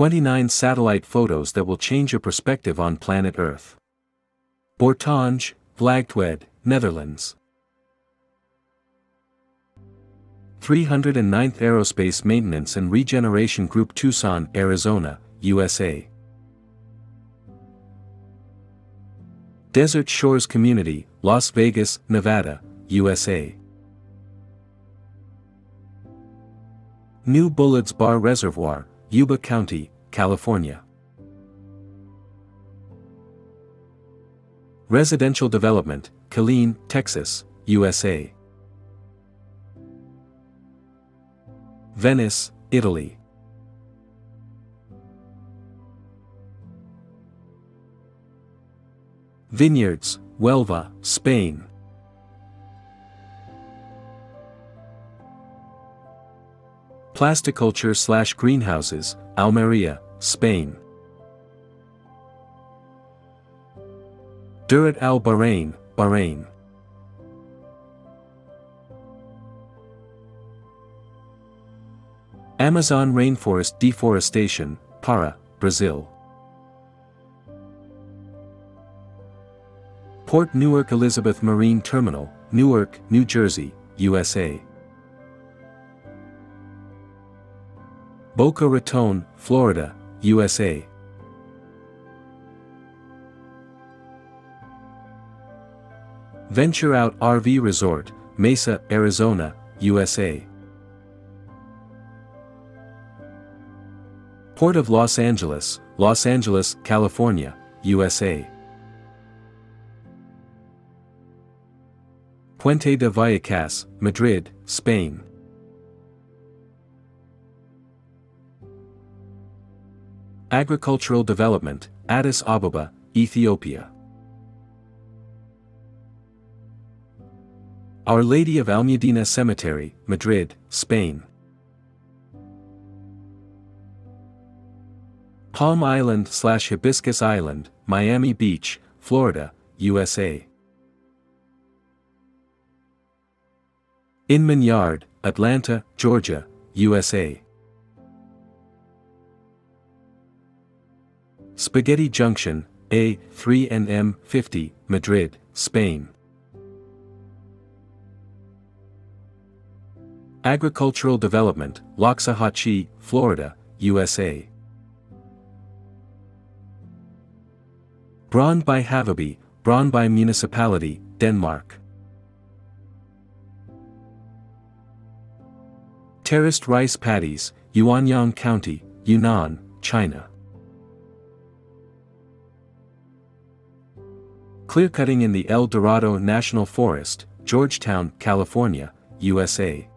29 satellite photos that will change your perspective on planet Earth. Bourtange, Vlagtwedde, Netherlands. 309th Aerospace Maintenance and Regeneration Group Tucson, Arizona, USA. Desert Shores Community, Las Vegas, Nevada, USA. New Bullards Bar Reservoir, Yuba County, California. Residential Development, Killeen, Texas, USA. Venice, Italy. Vineyards, Huelva, Spain. Plasticulture slash greenhouses, Almeria, Spain. Durrat al Bahrain, Bahrain. Amazon rainforest deforestation, Para, Brazil. Port Newark Elizabeth Marine Terminal, Newark, New Jersey, USA. Boca Raton, Florida, USA. Venture Out RV Resort, Mesa, Arizona, USA. Port of Los Angeles, Los Angeles, California, USA. Puente de Vallecas, Madrid, Spain. Agricultural Development, Addis Ababa, Ethiopia. Our Lady of Almudena Cemetery, Madrid, Spain. Palm Island slash Hibiscus Island, Miami Beach, Florida, USA. Inman Yard, Atlanta, Georgia, USA. Spaghetti Junction, A, 3NM 50, Madrid, Spain. Agricultural Development, Loxahatchee, Florida, USA. Brøndby Haveby, Brøndby Municipality, Denmark. Terraced rice paddies, Yuanyang County, Yunnan, China. Clearcutting in the El Dorado National Forest, Georgetown, California, USA.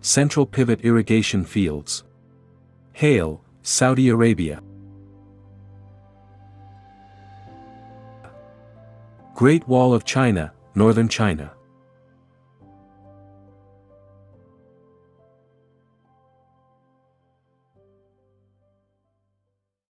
Central Pivot Irrigation Fields. Ha'il, Saudi Arabia. Great Wall of China, Northern China.